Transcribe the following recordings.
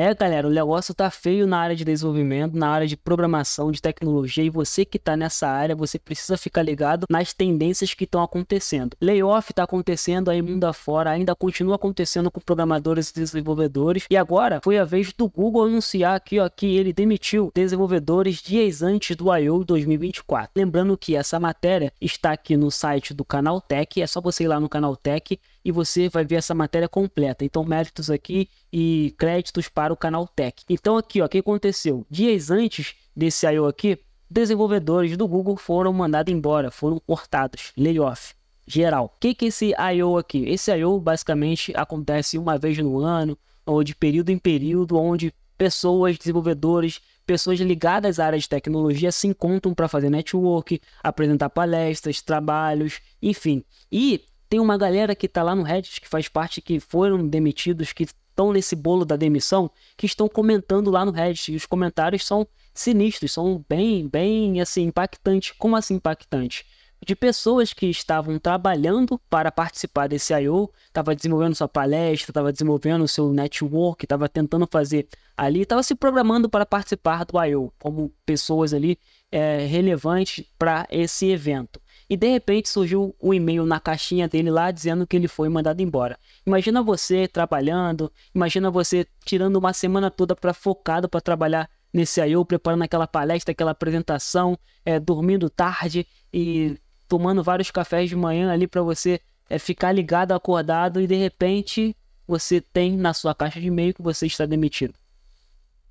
É, galera, o negócio tá feio na área de desenvolvimento, na área de programação, de tecnologia, e você que tá nessa área, você precisa ficar ligado nas tendências que estão acontecendo. Layoff tá acontecendo aí mundo afora, ainda continua acontecendo com programadores e desenvolvedores, e agora foi a vez do Google anunciar aqui, ó, que ele demitiu desenvolvedores dias antes do I.O. 2024. Lembrando que essa matéria está aqui no site do Canal Tech, é só você ir lá no Canal Tech e você vai ver essa matéria completa. Então, méritos aqui e créditos para o canal Tech. Então, aqui, ó, o que aconteceu? Dias antes desse I.O. aqui, desenvolvedores do Google foram mandados embora, foram cortados, layoff. Geral. O que, que é esse I.O. aqui? Esse I.O. basicamente acontece uma vez no ano, ou de período em período, onde pessoas, desenvolvedores, pessoas ligadas à área de tecnologia se encontram para fazer network, apresentar palestras, trabalhos, enfim. E tem uma galera que tá lá no Reddit, que faz parte, que foram demitidos, que estão nesse bolo da demissão, que estão comentando lá no Reddit. E os comentários são sinistros, são bem, bem, assim, impactantes. Como assim impactantes? de pessoas que estavam trabalhando para participar desse I.O., estava desenvolvendo sua palestra, estava desenvolvendo seu network, estava tentando fazer ali, estava se programando para participar do I.O., como pessoas ali é, relevantes para esse evento e de repente surgiu um e-mail na caixinha dele lá dizendo que ele foi mandado embora. Imagina você trabalhando, imagina você tirando uma semana toda para focado para trabalhar nesse I.O., preparando aquela palestra, aquela apresentação, é, dormindo tarde e tomando vários cafés de manhã ali para você é, ficar ligado, acordado e de repente você tem na sua caixa de e-mail que você está demitido.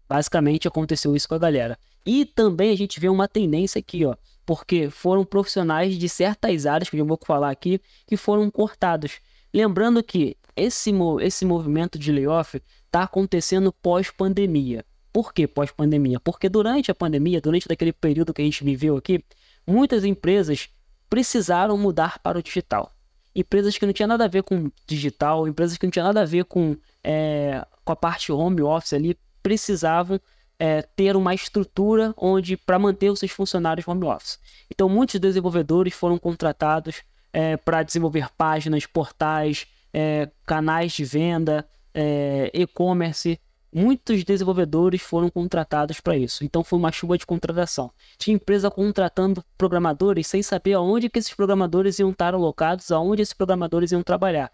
Basicamente aconteceu isso com a galera. E também a gente vê uma tendência aqui, ó porque foram profissionais de certas áreas, que eu vou falar aqui, que foram cortados. Lembrando que esse, esse movimento de layoff está acontecendo pós-pandemia. Por que pós-pandemia? Porque durante a pandemia, durante aquele período que a gente viveu aqui, muitas empresas precisaram mudar para o digital. Empresas que não tinham nada a ver com digital, empresas que não tinham nada a ver com, é, com a parte home office ali, precisavam é, ter uma estrutura onde para manter os seus funcionários home office. Então, muitos desenvolvedores foram contratados é, para desenvolver páginas, portais, é, canais de venda, é, e-commerce. Muitos desenvolvedores foram contratados para isso. Então, foi uma chuva de contratação. Tinha empresa contratando programadores sem saber aonde que esses programadores iam estar alocados, aonde esses programadores iam trabalhar.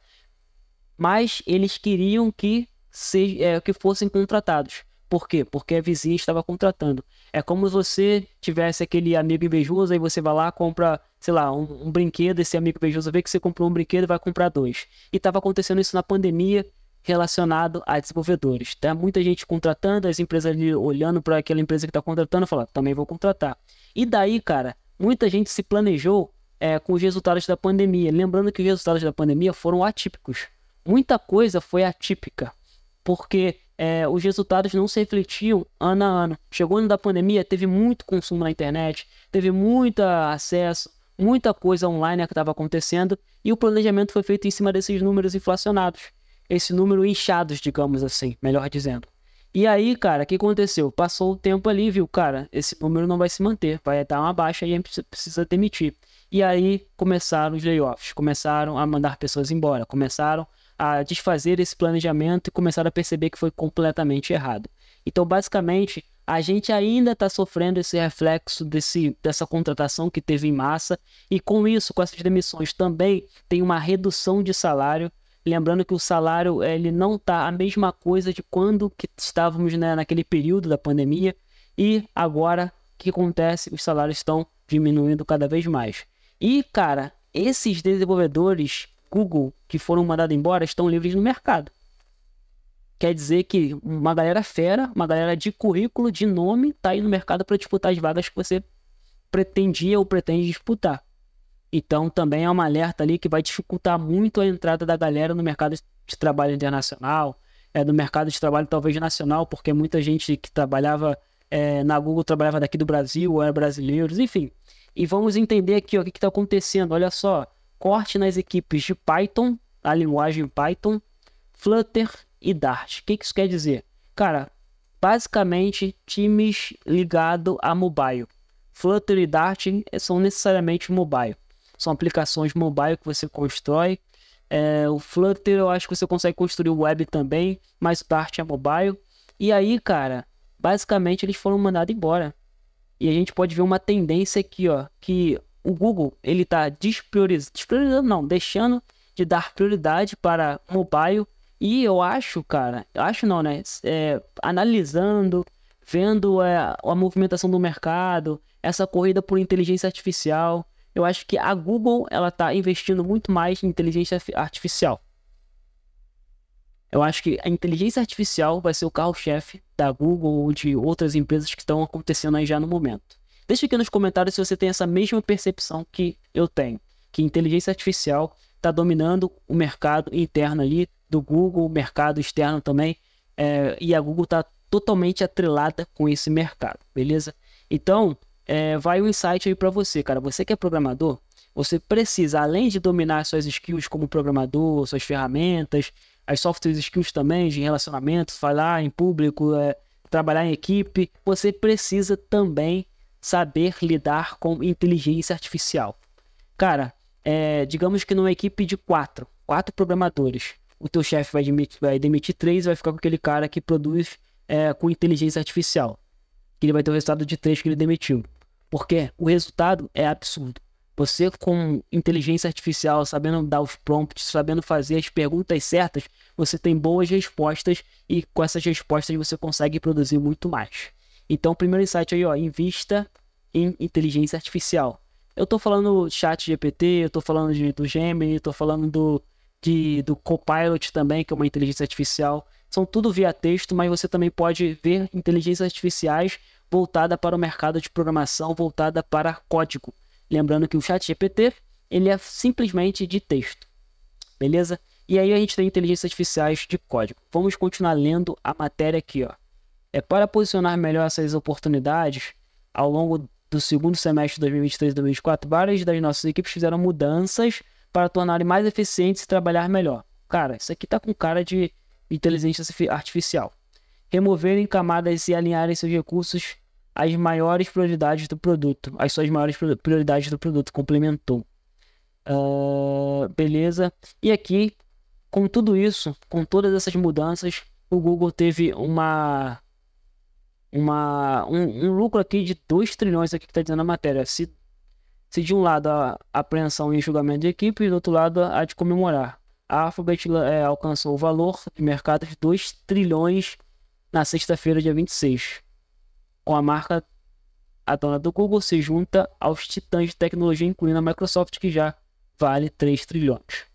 Mas eles queriam que, se, é, que fossem contratados. Por quê? Porque a vizinha estava contratando. É como se você tivesse aquele amigo invejoso, aí você vai lá, compra, sei lá, um, um brinquedo, esse amigo invejoso vê que você comprou um brinquedo e vai comprar dois. E estava acontecendo isso na pandemia relacionado a desenvolvedores. Tá? Muita gente contratando, as empresas ali olhando para aquela empresa que está contratando, falando, também vou contratar. E daí, cara, muita gente se planejou é, com os resultados da pandemia. Lembrando que os resultados da pandemia foram atípicos. Muita coisa foi atípica, porque é, os resultados não se refletiam ano a ano. Chegou ano da pandemia, teve muito consumo na internet, teve muito acesso, muita coisa online que estava acontecendo e o planejamento foi feito em cima desses números inflacionados, esse número inchados, digamos assim, melhor dizendo. E aí, cara, o que aconteceu? Passou o tempo ali, viu, cara, esse número não vai se manter, vai dar uma baixa e a gente precisa demitir. E aí começaram os layoffs, começaram a mandar pessoas embora, começaram a desfazer esse planejamento e começaram a perceber que foi completamente errado. Então, basicamente, a gente ainda está sofrendo esse reflexo desse, dessa contratação que teve em massa, e com isso, com essas demissões, também tem uma redução de salário. Lembrando que o salário ele não está a mesma coisa de quando que estávamos né, naquele período da pandemia, e agora o que acontece? Os salários estão diminuindo cada vez mais. E, cara, esses desenvolvedores Google que foram mandados embora estão livres no mercado. Quer dizer que uma galera fera, uma galera de currículo, de nome, está aí no mercado para disputar as vagas que você pretendia ou pretende disputar. Então também é uma alerta ali que vai dificultar muito a entrada da galera no mercado de trabalho internacional, é, no mercado de trabalho talvez nacional, porque muita gente que trabalhava é, na Google trabalhava daqui do Brasil, ou era brasileiros, enfim. E vamos entender aqui ó, o que está acontecendo. Olha só, corte nas equipes de Python, a linguagem Python, Flutter e Dart. O que, isso quer dizer? Cara, basicamente times ligados a mobile. Flutter e Dart são necessariamente mobile. São aplicações mobile que você constrói. É, o Flutter eu acho que você consegue construir web também, mas o Dart é mobile. E aí, cara, basicamente eles foram mandados embora. E a gente pode ver uma tendência aqui, ó, que o Google ele tá despriorizando, despriorizando não, deixando de dar prioridade para mobile. E eu acho, cara, eu acho não, né? É, analisando, vendo é, a movimentação do mercado, essa corrida por inteligência artificial, eu acho que a Google ela está investindo muito mais em inteligência artificial. Eu acho que a inteligência artificial vai ser o carro-chefe da Google ou de outras empresas que estão acontecendo aí já no momento. Deixa aqui nos comentários se você tem essa mesma percepção que eu tenho, que inteligência artificial está dominando o mercado interno ali do Google, o mercado externo também, é, e a Google está totalmente atrelada com esse mercado, beleza? Então, é, vai o um insight aí para você, cara. Você que é programador, você precisa, além de dominar suas skills como programador, suas ferramentas, as soft skills também de relacionamento, falar em público, é, trabalhar em equipe, você precisa também saber lidar com inteligência artificial. Cara, é, digamos que numa equipe de quatro, quatro programadores, o teu chefe vai demitir, vai demitir três e vai ficar com aquele cara que produz é, com inteligência artificial. Que ele vai ter o resultado de três que ele demitiu. Porque o resultado é absurdo. Você com inteligência artificial, sabendo dar os prompts, sabendo fazer as perguntas certas, você tem boas respostas e com essas respostas você consegue produzir muito mais. Então, primeiro insight aí, ó, invista em inteligência artificial. Eu tô falando chat GPT, eu tô falando de, do Gemini, tô falando do, de, do Copilot também, que é uma inteligência artificial. São tudo via texto, mas você também pode ver inteligências artificiais voltada para o mercado de programação, voltada para código. Lembrando que o chat GPT, ele é simplesmente de texto, beleza? E aí a gente tem inteligências artificiais de código. Vamos continuar lendo a matéria aqui, ó. É para posicionar melhor essas oportunidades ao longo do segundo semestre de 2023 e 2024, várias das nossas equipes fizeram mudanças para tornarem mais eficientes e trabalhar melhor. Cara, isso aqui tá com cara de inteligência artificial. Removerem camadas e alinharem seus recursos as maiores prioridades do produto, as suas maiores prioridades do produto, complementou. Uh, beleza. E aqui, com tudo isso, com todas essas mudanças, o Google teve uma, uma um, um lucro aqui de 2 trilhões aqui que está dizendo a matéria. Se, se de um lado a apreensão e julgamento de equipe, e do outro lado a de comemorar. A Alphabet é, alcançou o valor de mercado de 2 trilhões na sexta-feira, dia 26 com a marca a dona do Google se junta aos titãs de tecnologia, incluindo a Microsoft, que já vale 3 trilhões.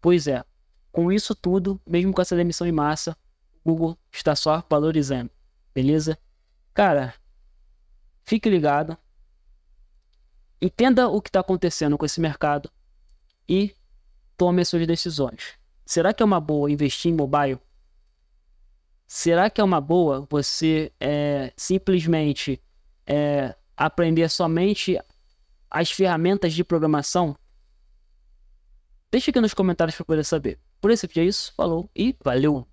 Pois é, com isso tudo, mesmo com essa demissão em massa, Google está só valorizando, beleza? Cara, fique ligado, entenda o que está acontecendo com esse mercado e tome as suas decisões. Será que é uma boa investir em mobile? Será que é uma boa você é, simplesmente é, aprender somente as ferramentas de programação? Deixe aqui nos comentários para poder saber. Por esse vídeo é isso, falou e valeu!